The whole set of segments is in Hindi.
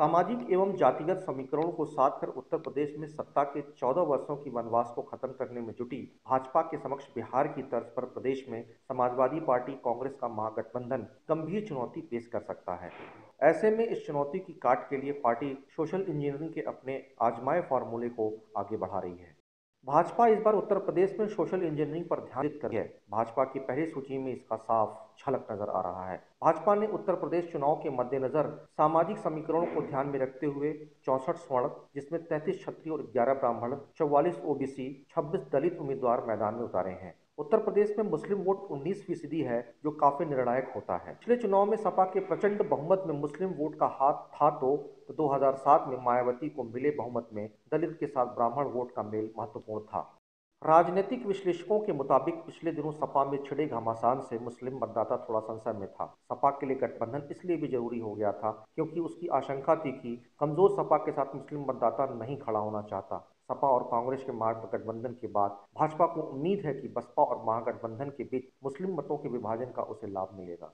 सामाजिक एवं जातिगत समीकरणों को साध कर उत्तर प्रदेश में सत्ता के 14 वर्षों की वनवास को खत्म करने में जुटी। भाजपा के समक्ष बिहार की तर्ज पर प्रदेश में समाजवादी पार्टी कांग्रेस का महागठबंधन गंभीर चुनौती पेश कर सकता है। ऐसे में इस चुनौती की काट के लिए पार्टी सोशल इंजीनियरिंग के अपने आजमाए फार्मूले को आगे बढ़ा रही है। भाजपा इस बार उत्तर प्रदेश में सोशल इंजीनियरिंग पर ध्यान कर है। भाजपा की पहली सूची में इसका साफ़ झलक नज़र आ रहा है। भाजपा ने उत्तर प्रदेश चुनाव के मद्देनजर सामाजिक समीकरणों को ध्यान में रखते हुए चौसठ स्वर्ण, जिसमें तैतीस क्षत्रिय और ग्यारह ब्राह्मण, चौवालीस ओबीसी, छब्बीस दलित उम्मीदवार मैदान में उतारे हैं। उत्तर प्रदेश में मुस्लिम वोट 19 फ़ीसदी है जो काफ़ी निर्णायक होता है। पिछले चुनाव में सपा के प्रचंड बहुमत में मुस्लिम वोट का हाथ था तो, तो 2007 में मायावती को मिले बहुमत में दलित के साथ ब्राह्मण वोट का मेल महत्वपूर्ण था। राजनीतिक विश्लेषकों के मुताबिक पिछले दिनों सपा में छिड़े घमासान से मुस्लिम मतदाता थोड़ा संशय में था। सपा के लिए गठबंधन इसलिए भी ज़रूरी हो गया था क्योंकि उसकी आशंका थी कि कमज़ोर सपा के साथ मुस्लिम मतदाता नहीं खड़ा होना चाहता। सपा और कांग्रेस के महागठबंधन के बाद भाजपा को उम्मीद है कि बसपा और महागठबंधन के बीच मुस्लिम मतों के विभाजन का उसे लाभ मिलेगा।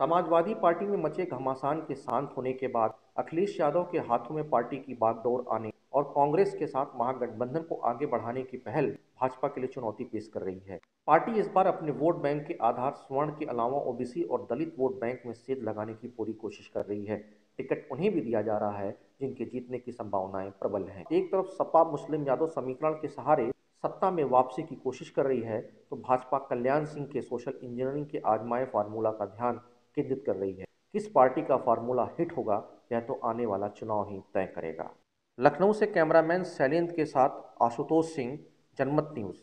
समाजवादी पार्टी में मचे घमासान के शांत होने के बाद अखिलेश यादव के हाथों में पार्टी की बागडोर आने और कांग्रेस के साथ महागठबंधन को आगे बढ़ाने की पहल भाजपा के लिए चुनौती पेश कर रही है। पार्टी इस बार अपने वोट बैंक के आधार, स्वर्ण के अलावा ओबीसी और दलित वोट बैंक में सेध लगाने की पूरी कोशिश कर रही है। टिकट उन्हें भी दिया जा रहा है, जिनके जीतने की संभावनाएँ प्रबल हैं। एक तरफ़ सपा मुस्लिम यादव समीकरण के सहारे सत्ता में वापसी की कोशिश कर रही है तो भाजपा कल्याण सिंह के सोशल इंजीनियरिंग के आजमाए फार्मूला का ध्यान केंद्रित कर रही है। किस पार्टी का फार्मूला हिट होगा, यह तो आने वाला चुनाव ही तय करेगा। लखनऊ से कैमरामैन शैलेंद्र के साथ आशुतोष सिंह जनमत न्यूज़।